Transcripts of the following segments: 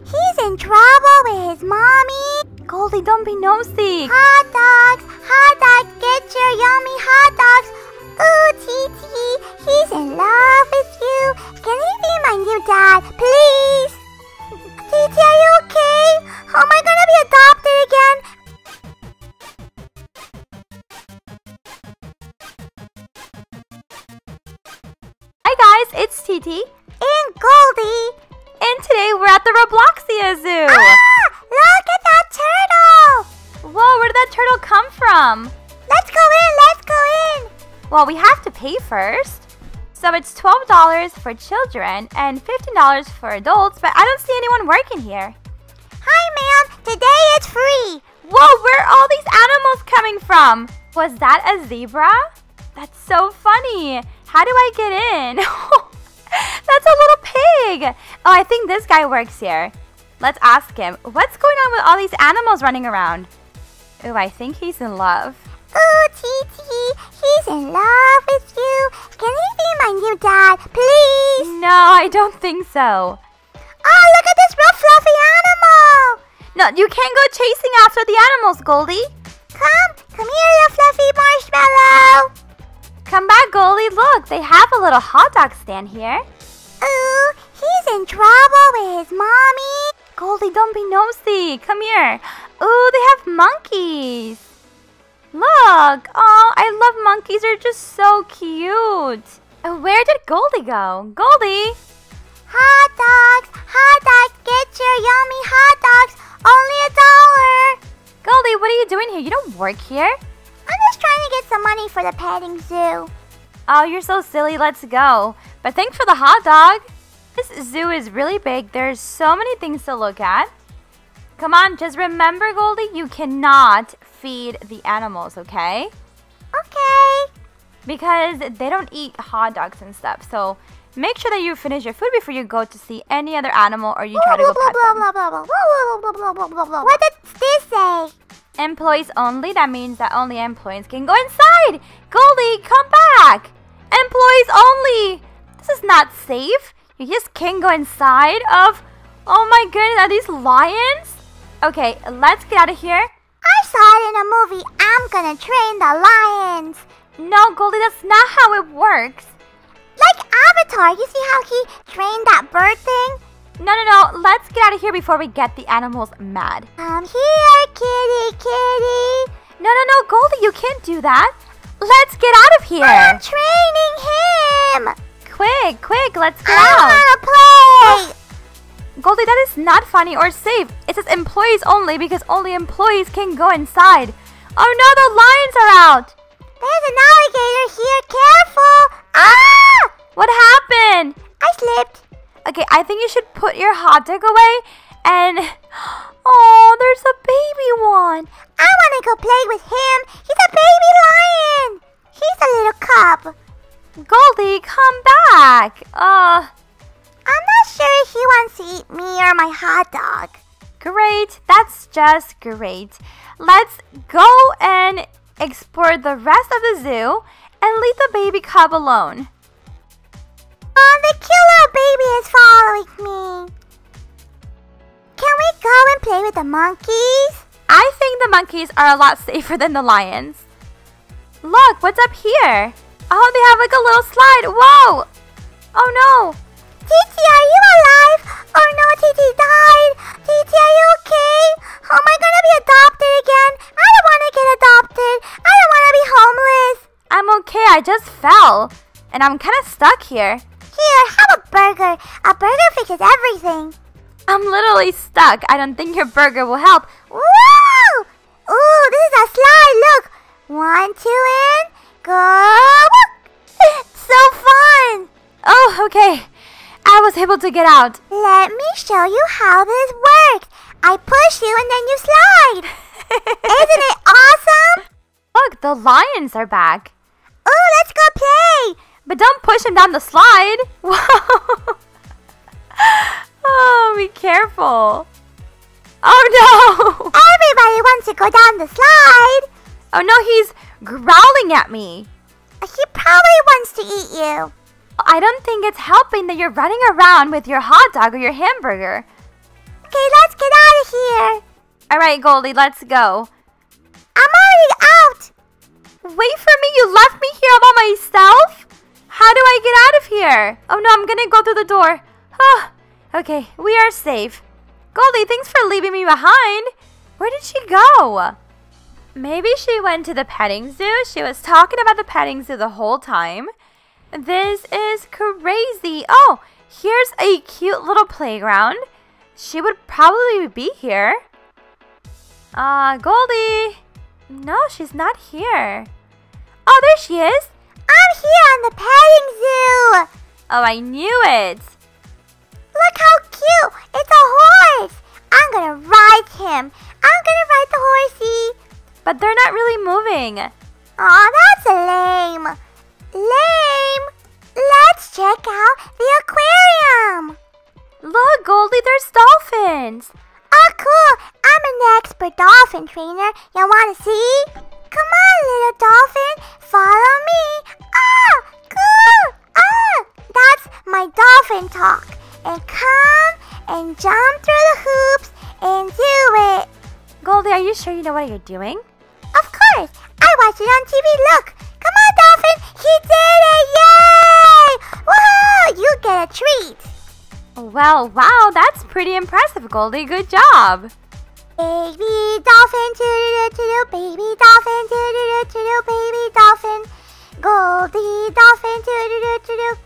he's in trouble with his mommy. Goldie, don't be nosy. Hot dogs, hot dogs, get your yummy hot dogs. Ooh, Titi, he's in love with you. Can he be my new dad, please? Titi, are you okay? Am I gonna be adopted again? Hi guys, it's Titi. Well, we have to pay first. So it's $12 for children and $15 for adults, but I don't see anyone working here. Hi, ma'am. Today it's free. Whoa, where are all these animals coming from? Was that a zebra? That's so funny. How do I get in? That's a little pig. Oh, I think this guy works here. Let's ask him. What's going on with all these animals running around? Ooh, I think he's in love. Ooh, Titi, he's in love with you. Can he be my new dad, please? No, I don't think so. Oh, look at this real fluffy animal. No, you can't go chasing after the animals, Goldie. Come, come here, little fluffy marshmallow. Come back, Goldie. Look, they have a little hot dog stand here. Ooh, he's in trouble with his mommy. Goldie, don't be nosy. Come here. Ooh, they have monkeys. Look. Oh, I love monkeys. They're just so cute. Where did Goldie go? Goldie! Hot dogs, hot dogs, get your yummy hot dogs. Only a dollar. Goldie, what are you doing here? You don't work here. I'm just trying to get some money for the petting zoo. Oh, you're so silly. Let's go. But thanks for the hot dog. This zoo is really big. There's so many things to look at. Come on, just remember, Goldie, you cannot feed the animals, okay? Okay. Because they don't eat hot dogs and stuff. So make sure that you finish your food before you go to see any other animal or you try to go them. What did this say? Employees only. That means that only employees can go inside. Goldie, come back. Employees only. This is not safe. You just can't go inside of... Oh my goodness, are these lions? Okay, let's get out of here. I saw it in a movie. I'm gonna train the lions. No, Goldie, that's not how it works. Like Avatar, you see how he trained that bird thing? No, no, no. Let's get out of here before we get the animals mad. Come here, kitty, kitty. No, no, no, Goldie, you can't do that. Let's get out of here. I'm training him. Quick, quick, let's get I out. wanna play. Goldie, that is not funny or safe. It says employees only because only employees can go inside. Oh no, the lions are out. There's an alligator here. Careful. Ah! What happened? I slipped. Okay, I think you should put your hot dog away and. Oh, there's a baby one. I wanna go play with him. He's a baby lion. He's a little cub. Goldie, come back. Uh, to eat me or my hot dog. great. That's just great. Let's go and explore the rest of the zoo and leave the baby cub alone. Oh, the cute little baby is following me. Can we go and play with the monkeys? I think the monkeys are a lot safer than the lions. Look, what's up here? Oh, they have like a little slide. Whoa! Oh no! Titi, are you alive? Oh no, Titi died. Titi, are you okay? Am I gonna be adopted again? I don't wanna get adopted. I don't wanna be homeless. I'm okay, I just fell. And I'm kind of stuck here. Here, have a burger. A burger fixes everything. I'm literally stuck. I don't think your burger will help. Woo! Ooh, this is a slide. Look. One, two, and go. so fun. Oh, okay. I was able to get out. Let me show you how this works. I push you and then you slide. Isn't it awesome? Look, the lions are back. Ooh, let's go play. But don't push him down the slide. Whoa. oh, be careful. Oh no. Everybody wants to go down the slide. Oh no, he's growling at me. He probably wants to eat you. I don't think it's helping that you're running around with your hot dog or your hamburger. Okay, let's get out of here. All right, Goldie, let's go. I'm already out. Wait for me. You left me here all by myself? How do I get out of here? Oh no, I'm gonna go through the door. Oh, okay, we are safe. Goldie, thanks for leaving me behind. Where did she go? Maybe she went to the petting zoo. She was talking about the petting zoo the whole time. This is crazy. Oh, here's a cute little playground. She would probably be here. Uh, Goldie. No, she's not here. Oh, there she is. I'm here on the petting zoo. Oh, I knew it. Look how cute. It's a horse. I'm gonna ride him. I'm gonna ride the horsey. But they're not really moving. Aw, that's lame. Lame. Let's check out the aquarium. Look, Goldie, there's dolphins. Oh, cool. I'm an expert dolphin trainer. You wanna see? Come on, little dolphin. Follow me. Ah, cool. Ah, that's my dolphin talk. And come and jump through the hoops and do it. Goldie, are you sure you know what you're doing? Of course. I watched it on TV. Look. He did it. Yay! Woohoo! You get a treat. Well, wow, that's pretty impressive, Goldie. Good job. Baby dolphin, toodle toodle, baby dolphin, toodle toodle, baby dolphin, Goldie dolphin, toodle toodle.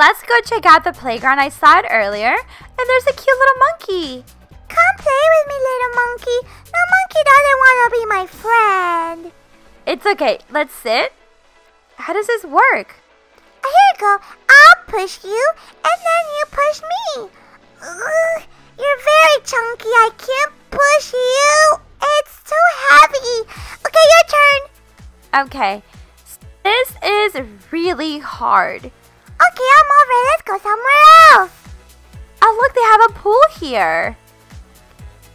Let's go check out the playground. I saw it earlier. And there's a cute little monkey. Come play with me, little monkey. No monkey doesn't want to be my friend. It's okay. Let's sit. How does this work? Here you go. I'll push you, and then you push me. Ugh, you're very chunky. I can't push you. It's too heavy. Okay, your turn. Okay. This is really hard. Go somewhere else. Oh, look, they have a pool here.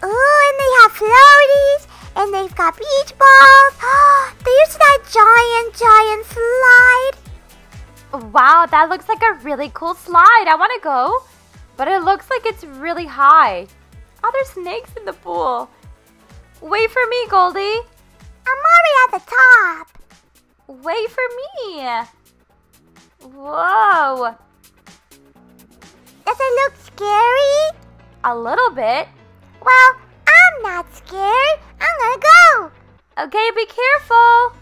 Ooh, and they have floaties, and they've got beach balls. Oh, there's that giant, giant slide. Wow, that looks like a really cool slide. I want to go. But it looks like it's really high. Oh, there's snakes in the pool. Wait for me, Goldie. I'm already at the top. Wait for me. Whoa. Does it look scary? A little bit. Well, I'm not scared. I'm gonna go. Okay, be careful.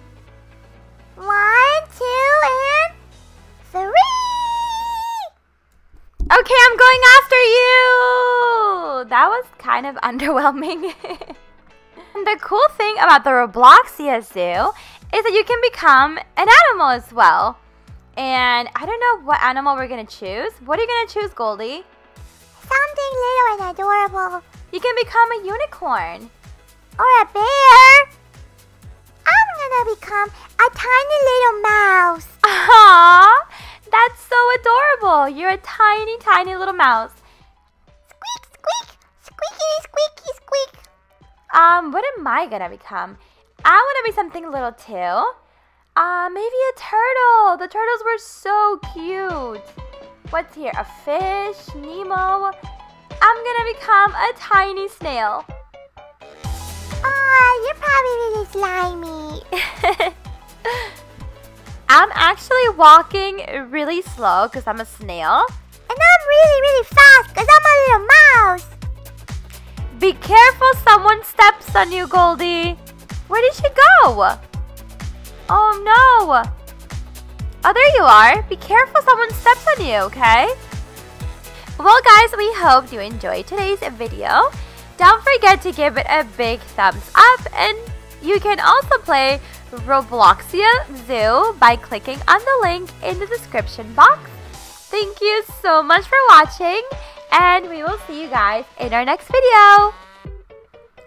One, two, and three. Okay, I'm going after you. That was kind of underwhelming. the cool thing about the Robloxia Zoo is that you can become an animal as well. And I don't know what animal we're gonna choose. What are you gonna choose, Goldie? Something little and adorable. You can become a unicorn. Or a bear. I'm gonna become a tiny little mouse. Aww, that's so adorable. You're a tiny, tiny little mouse. Squeak, squeak, squeaky, squeaky, squeak. Um, what am I gonna become? I wanna be something little too. Uh, maybe a turtle. The turtles were so cute. What's here? A fish? Nemo? I'm gonna become a tiny snail. Aw, you're probably really slimy. I'm actually walking really slow because I'm a snail. And I'm really, really fast because I'm a little mouse. Be careful, someone steps on you, Goldie. Where did she go? Oh no! Oh, there you are. Be careful, someone steps on you, okay? Well, guys, we hope you enjoyed today's video. Don't forget to give it a big thumbs up, and you can also play Robloxia Zoo by clicking on the link in the description box. Thank you so much for watching, and we will see you guys in our next video.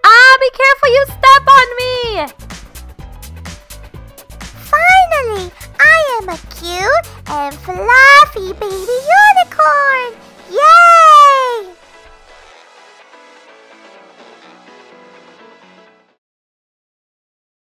Ah, be careful, you step on me! Finally, I am a cute and fluffy baby unicorn. Yay!